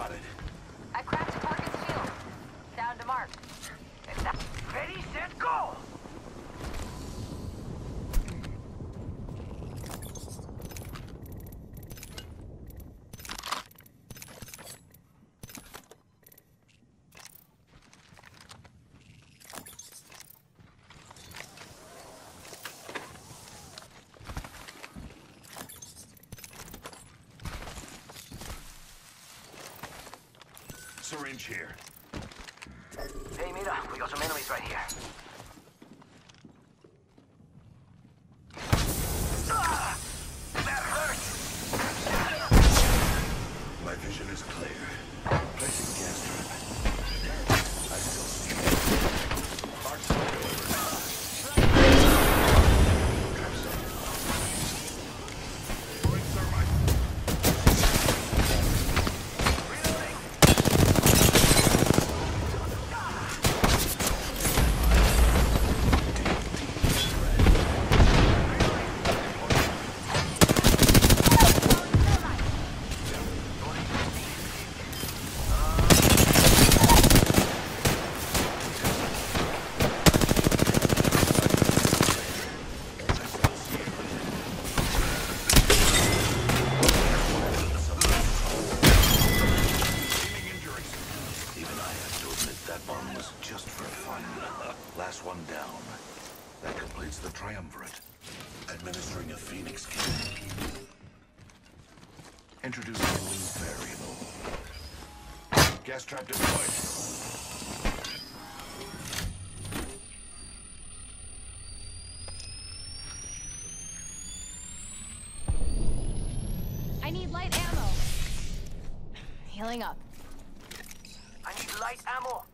spotted. I cracked a target's shield. Down to mark. Ready, set, go! Syringe here. Hey, Mira, we got some enemies right here. Admit that bomb was just for fun. Last one down. That completes the triumvirate. Administering a Phoenix kit. Introducing a new variable. Gas trap deployed. I need light ammo. Healing up. I need light ammo.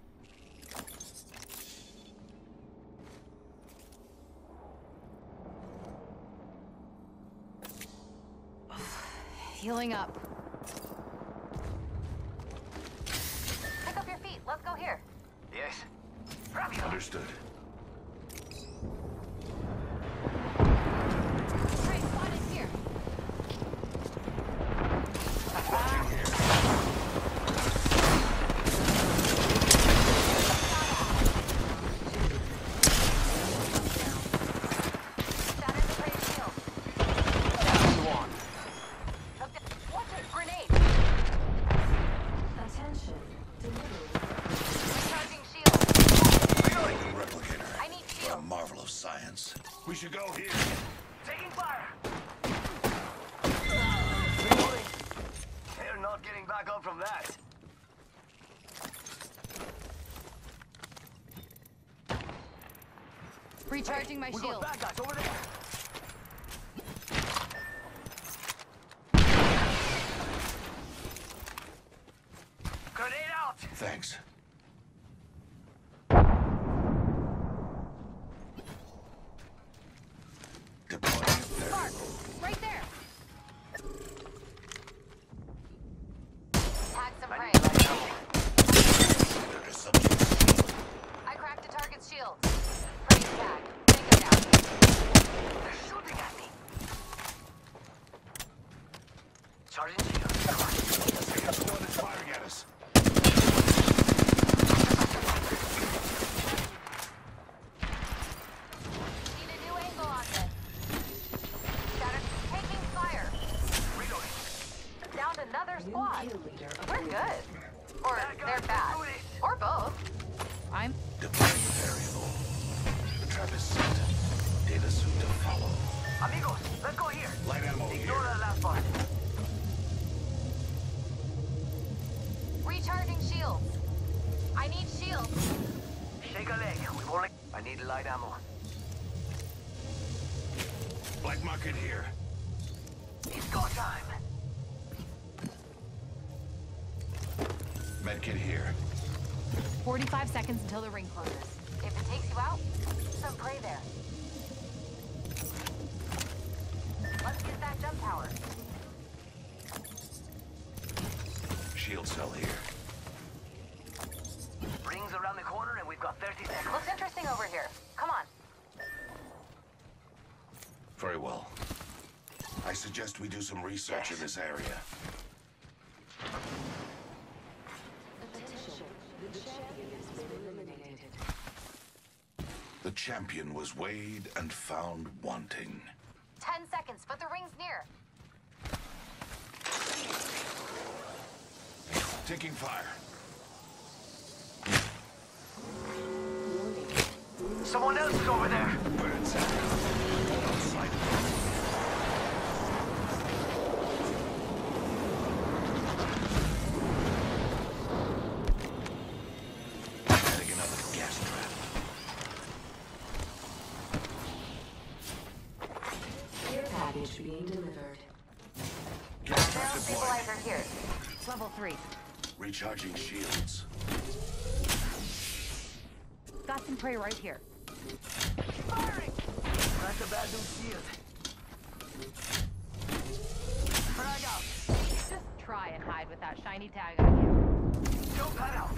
Healing up. Pick up your feet. Let's go here. Yes. Understood. Recharging my we shield. got bad guys over there. Grenade out. Thanks. Amigos, let's go here. Light ammo Ignore here. that last part. recharging shields. I need shields. Shake a leg. We've only. I need light ammo. Black market here. It's go time. Medkit here. 45 seconds until the ring closes. If it takes you out, some prey there. Cell here. Rings around the corner and we've got 30 seconds. Looks interesting over here. Come on. Very well. I suggest we do some research in this area. The champion was weighed and found wanting. Ten seconds, but the ring's near. Taking fire. Someone else is over there. Birds all outside of another gas trap. Care package being delivered. Gas trap deployed. stabilizer here. Level three. Recharging shields. Got some prey right here. Firing! That's a bad news shield. Frag out. Just try and hide with that shiny tag on you. Jump that out.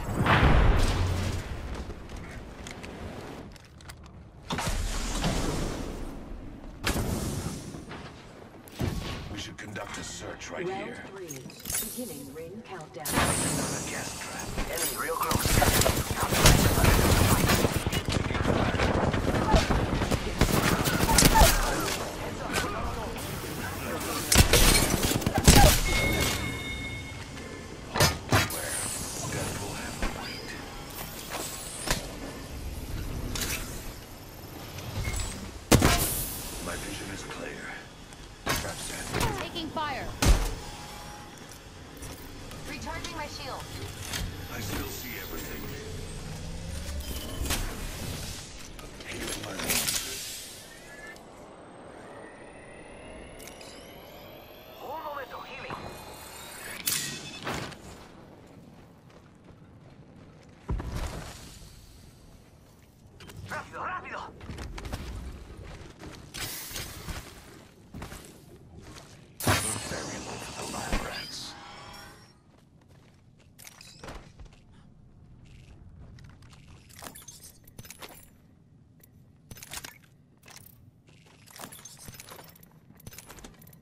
We should conduct a search right Round here. three. Beginning ring countdown. Another gas trap. Enemy real close. My shield. I still see everything. Healing my wounds. Un momento, healing. Rápido, rápido. Very low for the lab rats.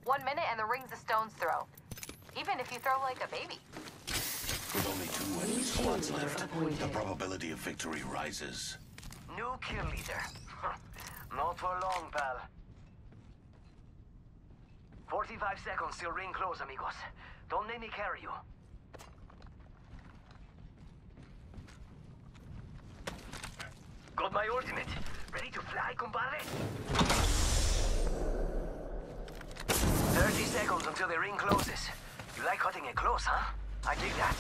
One minute and the ring's a stone's throw. Even if you throw like a baby. With only two enemy squads left, the probability of victory rises. New kill leader. Not for long, pal. 45 seconds till ring close, amigos. Don't let me carry you. Got my ultimate. Ready to fly, compadre? 30 seconds until the ring closes. You like cutting it close, huh? I dig that.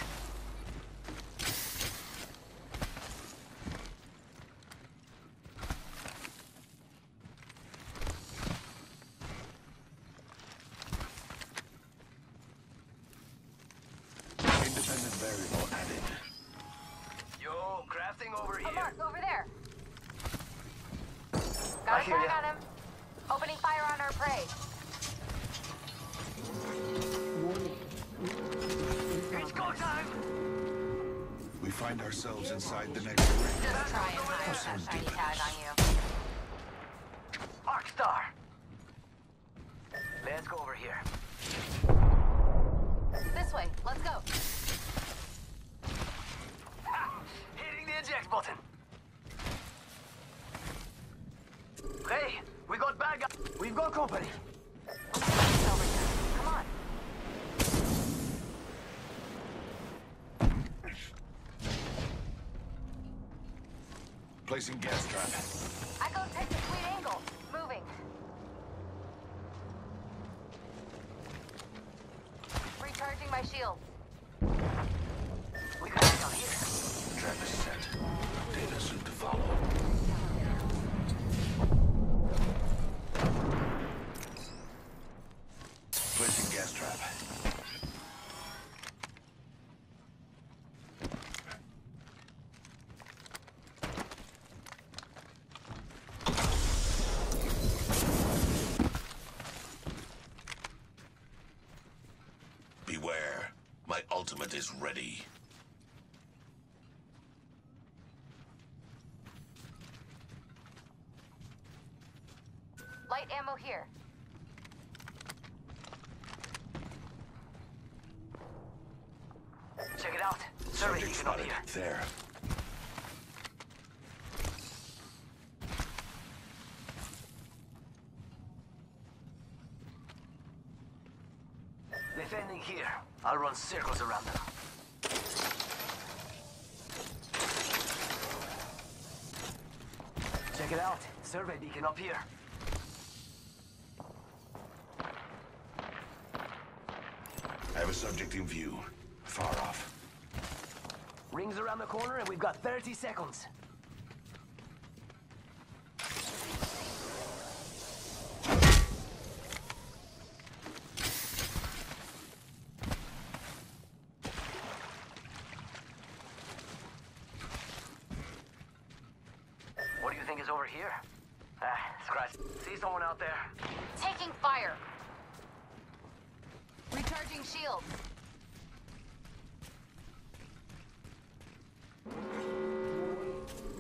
Independent variable added. Yo, crafting over Oh, here. Mark, over there. Got a hear tag on him. Opening fire on our prey. It's go time! We find ourselves inside the next ring. Just try and hide that shiny tag on you. Arcstar! Let's go over here. This way. Let's go. Ha! Hitting the eject button. Hey, we got bad guys. We've got company. Placing gas trap. I go take the sweet angle. Moving. Recharging my shield. We got it down here. Trap is set. Data soon to follow. Placing gas trap. Beware. My My ultimate is ready. Light ammo here. Check it out. Survey Subject beacon up here. There. Defending here. I'll run circles around them. Check it out. Survey beacon up here. I have a subject in view. Far off. Rings around the corner and we've got 30 seconds. Over here? Ah, scratch. See someone out there? Taking fire. Recharging shields.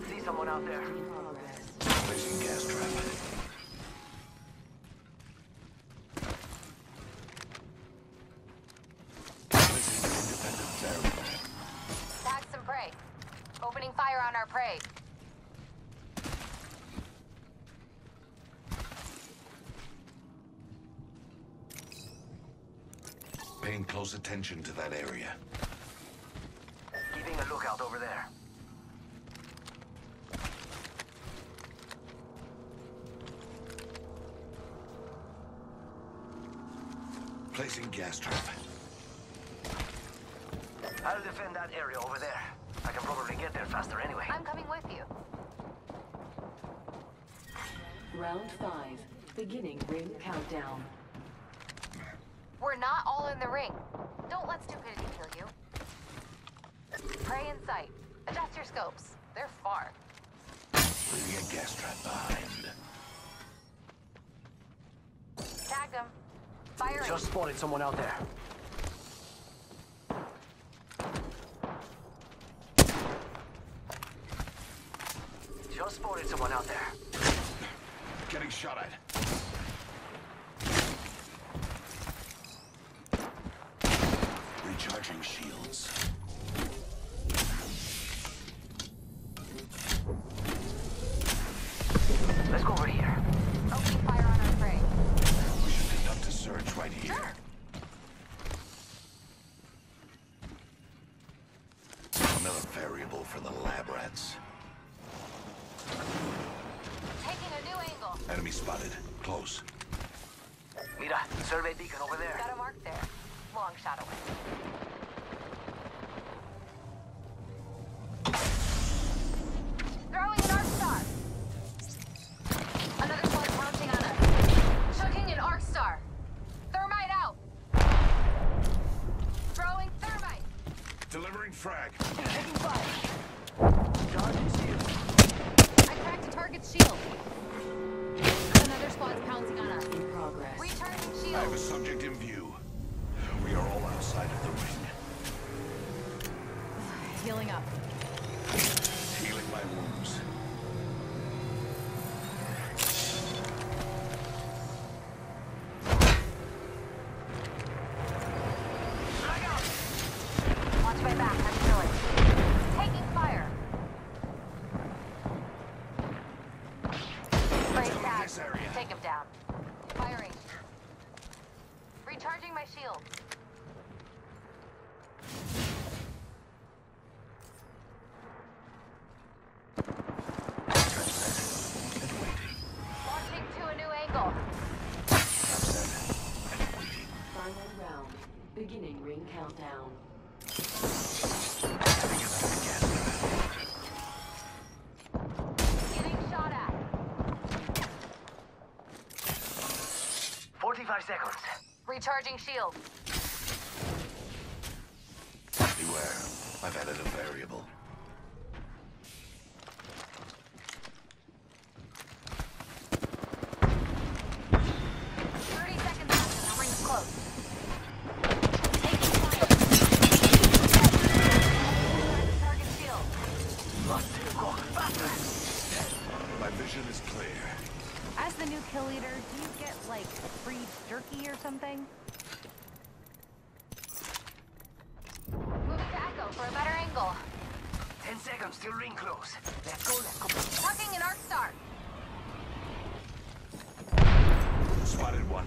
See someone out there? Placing gas trap. Placing independent variable. Tag some prey. Opening fire on our prey. Paying close attention to that area. Keeping a lookout over there. Placing gas trap. I'll defend that area over there. I can probably get there faster anyway. I'm coming with you. Round five. Beginning ring countdown. We're not all in the ring. Don't let stupidity kill you. Prey in sight. Adjust your scopes. They're far. Leaving a gas trap behind. Tagged them. Firing. Just spotted someone out there. Just spotted someone out there. Getting shot at. Survey beacon over there. Got a mark there. Long shot away. Subject in view. We are all outside of the ring. Healing up. Shield. And. Launching to a new angle. Upset. And waiting. Final round. Beginning ring countdown. Having another gas trap. Getting shot at. 45 seconds. Recharging shield. Seconds till ring close. Let's go, let's go. Tucking an arc star. Spotted one.